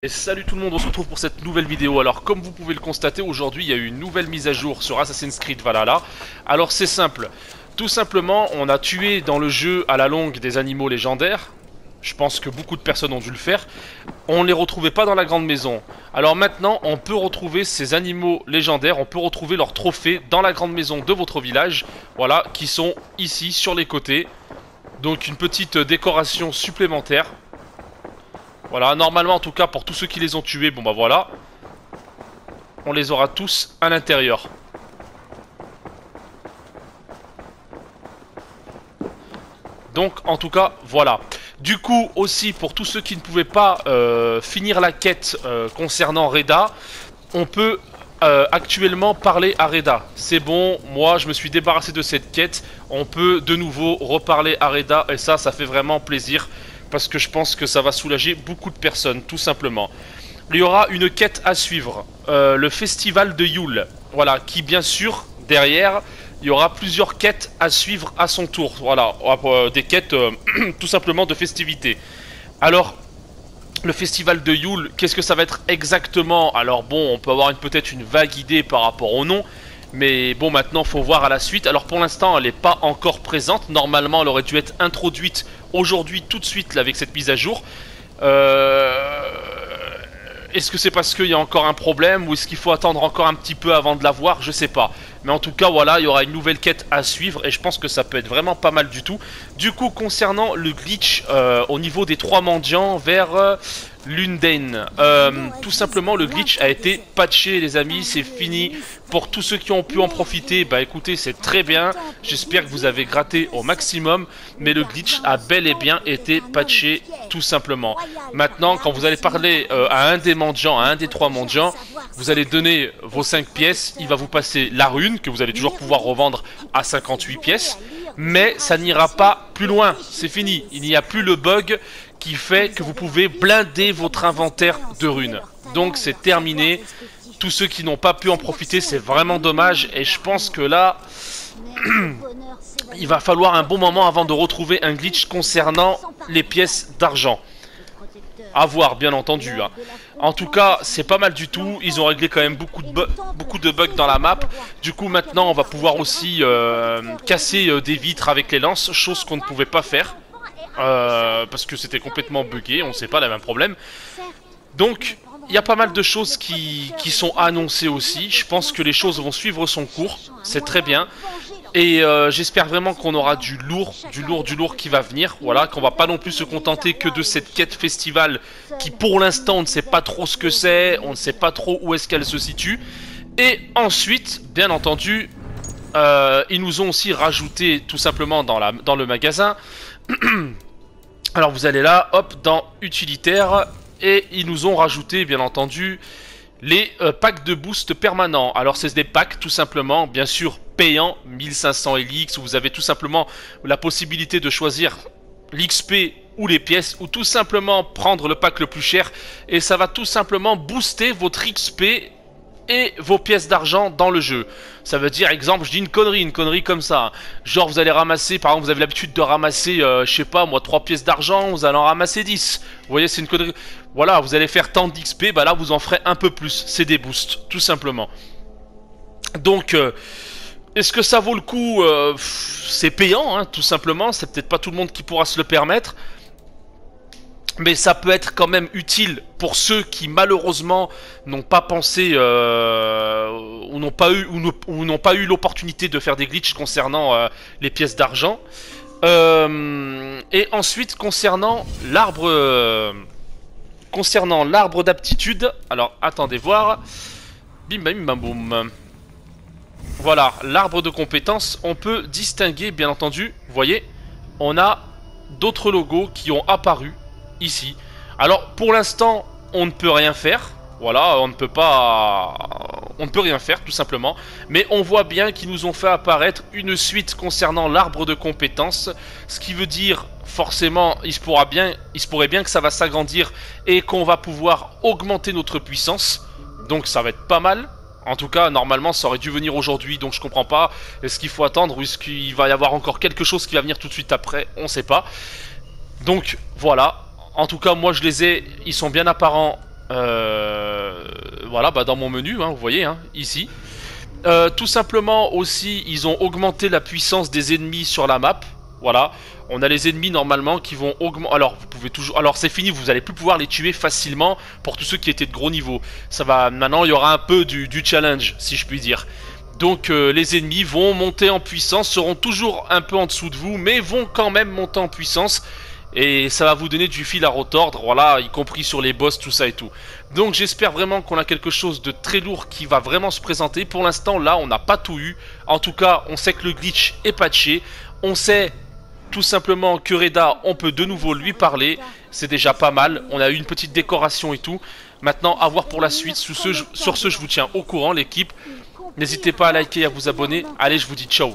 Et salut tout le monde, on se retrouve pour cette nouvelle vidéo. Alors comme vous pouvez le constater, aujourd'hui il y a eu une nouvelle mise à jour sur Assassin's Creed Valhalla. Alors c'est simple, tout simplement on a tué dans le jeu à la longue des animaux légendaires. Je pense que beaucoup de personnes ont dû le faire. On ne les retrouvait pas dans la grande maison. Alors maintenant on peut retrouver ces animaux légendaires, on peut retrouver leurs trophées dans la grande maison de votre village. Voilà, qui sont ici sur les côtés. Donc une petite décoration supplémentaire. Voilà, normalement en tout cas pour tous ceux qui les ont tués, bon bah voilà. On les aura tous à l'intérieur. Donc en tout cas voilà. Du coup aussi pour tous ceux qui ne pouvaient pas euh, finir la quête euh, concernant Reda, on peut euh, actuellement parler à Reda. C'est bon, moi je me suis débarrassé de cette quête. On peut de nouveau reparler à Reda et ça, ça fait vraiment plaisir parce que je pense que ça va soulager beaucoup de personnes, tout simplement. Il y aura une quête à suivre, le festival de Yule, voilà, qui bien sûr, derrière, il y aura plusieurs quêtes à suivre à son tour, voilà, euh, des quêtes euh, tout simplement de festivité. Alors, le festival de Yule, qu'est-ce que ça va être exactement? Alors bon, on peut avoir peut-être une vague idée par rapport au nom, mais bon, maintenant, faut voir à la suite. Alors pour l'instant, elle n'est pas encore présente. Normalement, elle aurait dû être introduite aujourd'hui, tout de suite, avec cette mise à jour. Euh... Est-ce que c'est parce qu'il y a encore un problème ou est-ce qu'il faut attendre encore un petit peu avant de la voir Je sais pas. Mais en tout cas, voilà, il y aura une nouvelle quête à suivre et je pense que ça peut être vraiment pas mal du tout. Du coup, concernant le glitch euh, au niveau des trois mendiants vers euh, Lunden. Euh, tout simplement, le glitch a été patché, les amis, c'est fini. Pour tous ceux qui ont pu en profiter, bah écoutez, c'est très bien. J'espère que vous avez gratté au maximum. Mais le glitch a bel et bien été patché, tout simplement. Maintenant, quand vous allez parler euh, à un des mendiants, à un des trois mendiants, vous allez donner vos 5 pièces. Il va vous passer la rune, que vous allez toujours pouvoir revendre à 58 pièces. Mais ça n'ira pas plus loin, c'est fini. Il n'y a plus le bug qui fait que vous pouvez blinder votre inventaire de runes. Donc c'est terminé. Tous ceux qui n'ont pas pu en profiter, c'est vraiment dommage. Et je pense que là, il va falloir un bon moment avant de retrouver un glitch concernant les pièces d'argent. À voir, bien entendu. Hein. En tout cas, c'est pas mal du tout. Ils ont réglé quand même beaucoup de, bugs dans la map. Du coup, maintenant, on va pouvoir aussi euh, casser euh, des vitres avec les lances, chose qu'on ne pouvait pas faire. Euh, parce que c'était complètement buggé, on sait pas, le même problème. Donc, il y a pas mal de choses qui, qui, sont annoncées aussi. Je pense que les choses vont suivre son cours, c'est très bien. Et euh, j'espère vraiment qu'on aura du lourd, du lourd, du lourd qui va venir. Voilà, qu'on va pas non plus se contenter que de cette quête festival qui pour l'instant on ne sait pas trop ce que c'est, on ne sait pas trop où est-ce qu'elle se situe. Et ensuite, bien entendu, euh, ils nous ont aussi rajouté tout simplement dans, la, dans le magasin Alors vous allez là, hop, dans utilitaire, et ils nous ont rajouté, bien entendu, les euh, packs de boost permanents. Alors c'est des packs tout simplement, bien sûr payants, 1500 LX, où vous avez tout simplement la possibilité de choisir l'XP ou les pièces, ou tout simplement prendre le pack le plus cher, et ça va tout simplement booster votre XP et vos pièces d'argent dans le jeu. Ça veut dire, exemple, je dis une connerie, une connerie comme ça. Genre, vous allez ramasser, par exemple, vous avez l'habitude de ramasser, euh, je sais pas, moi, 3 pièces d'argent, vous allez en ramasser 10. Vous voyez, c'est une connerie. Voilà, vous allez faire tant d'XP, bah là, vous en ferez un peu plus. C'est des boosts, tout simplement. Donc, euh, est-ce que ça vaut le coup euh, C'est payant, hein, tout simplement. C'est peut-être pas tout le monde qui pourra se le permettre mais ça peut être quand même utile pour ceux qui malheureusement n'ont pas pensé euh, ou n'ont pas eu ou n'ont pas eu l'opportunité de faire des glitches concernant euh, les pièces d'argent. Euh, et ensuite concernant l'arbre concernant l'arbre d'aptitude. Alors attendez voir. Bim bam bam boum. Voilà, l'arbre de compétences, on peut distinguer bien entendu, vous voyez, on a d'autres logos qui ont apparu ici. Alors pour l'instant on ne peut rien faire. Voilà, on ne peut pas... On ne peut rien faire tout simplement. Mais on voit bien qu'ils nous ont fait apparaître une suite concernant l'arbre de compétences. Ce qui veut dire forcément il se, pourra bien, il se pourrait bien que ça va s'agrandir et qu'on va pouvoir augmenter notre puissance. Donc ça va être pas mal En tout cas, normalement, ça aurait dû venir aujourd'hui, donc je comprends pas. Est-ce qu'il faut attendre ou est-ce qu'il va y avoir encore quelque chose qui va venir tout de suite après? On sait pas. Donc, voilà. En tout cas, moi, je les ai. Ils sont bien apparents. Euh, voilà, bah, dans mon menu, hein, vous voyez, hein, ici. Euh, tout simplement aussi, ils ont augmenté la puissance des ennemis sur la map. Voilà, on a les ennemis normalement qui vont augmenter. Alors, vous pouvez toujours. Alors, c'est fini, vous allez plus pouvoir les tuer facilement pour tous ceux qui étaient de gros niveau. Ça va. Maintenant, il y aura un peu du, challenge, si je puis dire. Donc, euh, les ennemis vont monter en puissance, seront toujours un peu en dessous de vous, mais vont quand même monter en puissance. Et ça va vous donner du fil à retordre, voilà, y compris sur les boss, tout ça et tout. Donc j'espère vraiment qu'on a quelque chose de très lourd qui va vraiment se présenter. Pour l'instant, là, on n'a pas tout eu. En tout cas, on sait que le glitch est patché. On sait tout simplement que Reda, on peut de nouveau lui parler. C'est déjà pas mal. On a eu une petite décoration et tout. Maintenant, à voir pour la suite. Sur ce, je, vous tiens au courant, l'équipe. N'hésitez pas à liker et à vous abonner. Allez, je vous dis ciao.